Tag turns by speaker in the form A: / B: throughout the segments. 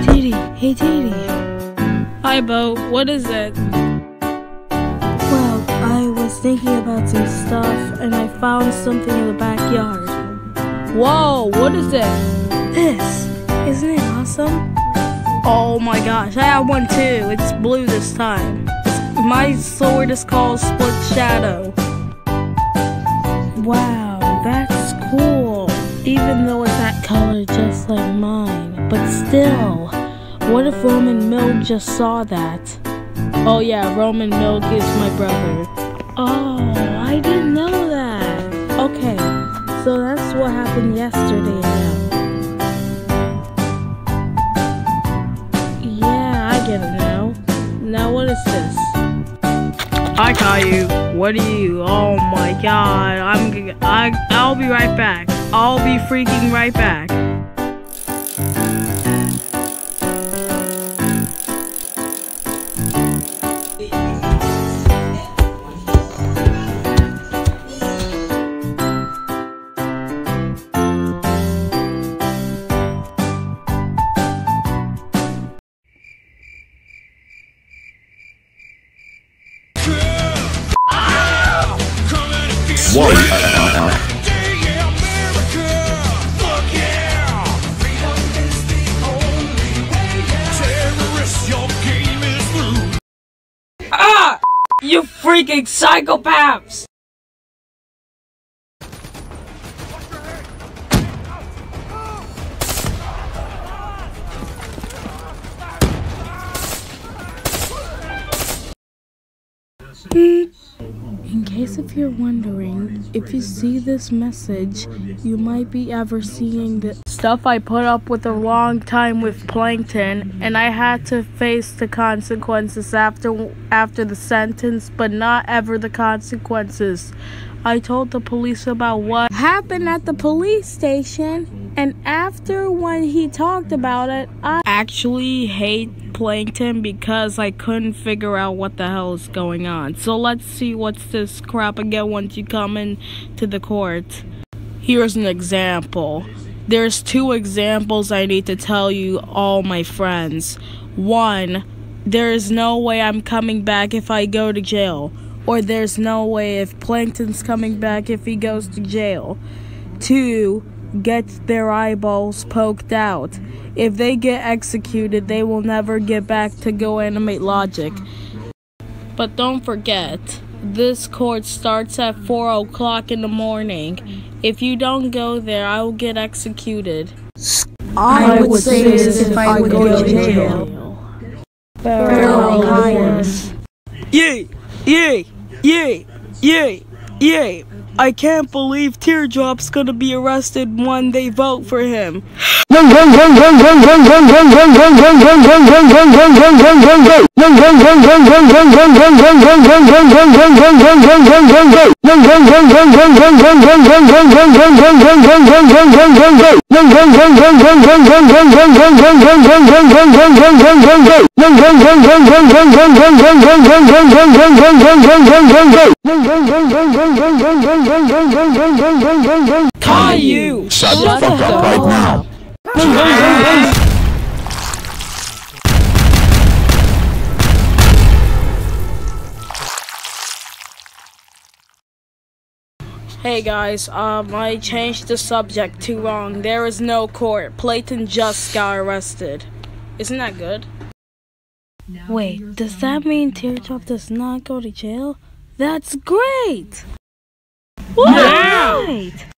A: Hey Didi, hey Didi.
B: Hi, Bo. What is it?
A: Well, I was thinking about some stuff and I found something in the backyard.
B: Whoa, what is it?
A: This, isn't it awesome?
B: Oh my gosh, I have one too. It's blue this time. My sword is called Split Shadow.
A: Wow, that's cool. Even though it's that color just like mine. But still, what if Roman Milk just saw that?
B: Oh yeah, Roman Milk is my brother.
A: Oh, I didn't know that. Okay, so that's what happened yesterday now. Yeah, I get it now. Now what is this?
B: Hi, Caillou. What are you? Oh my god. I'm I, I'll be right back. I'll be freaking right back.
C: Whoa.
B: You freaking psychopaths!
A: Case if you're wondering, if you see this message, you might be ever seeing the
B: Stuff I put up with a long time with Plankton, and I had to face the consequences after after the sentence, but not ever the consequences. I told the police about what
A: happened at the police station, and after when he talked about it, I
B: actually hate Plankton because I couldn't figure out what the hell is going on. So let's see what's this crap again once you come in to the court. Here's an example. There's two examples I need to tell you, all my friends. One, there is no way I'm coming back if I go to jail. Or there's no way if Plankton's coming back if he goes to jail. Two, get their eyeballs poked out. If they get executed, they will never get back to Go Animate Logic. But don't forget, this court starts at 4 o'clock in the morning. If you don't go there, I will get executed.
A: I would say this if I would go to jail. Feral Highness.
B: Yay! Yay! Yay! Yay! Yay! I can't believe Teardrop's gonna be arrested when they vote for him. Caillou!
C: Shut the fuck up right now.
B: Hey guys, um, I changed the subject too wrong. There is no court. Plankton just got arrested. Isn't that good?
A: Wait, does that mean Teardrop does not go to jail? That's great! Right!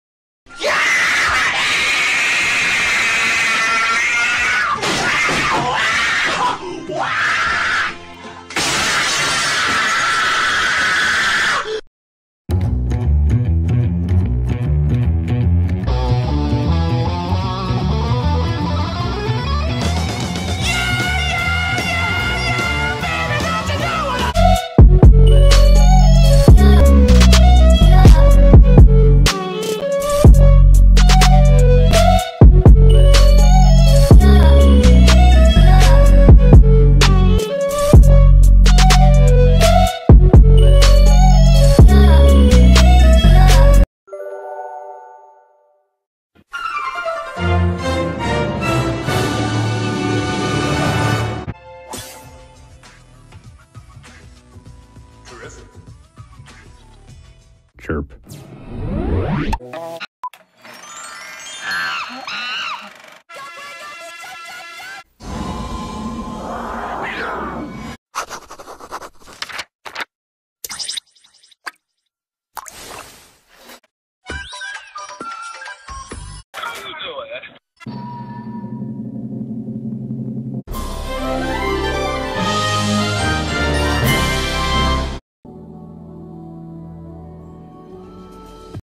A: Terrific.
D: Chirp.